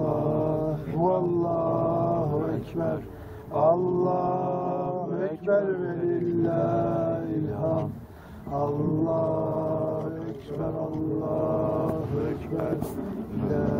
Allah, Allahu Ekber. Allahu Ekber ve lillahilham. Allahu Ekber, Allahu Ekber. La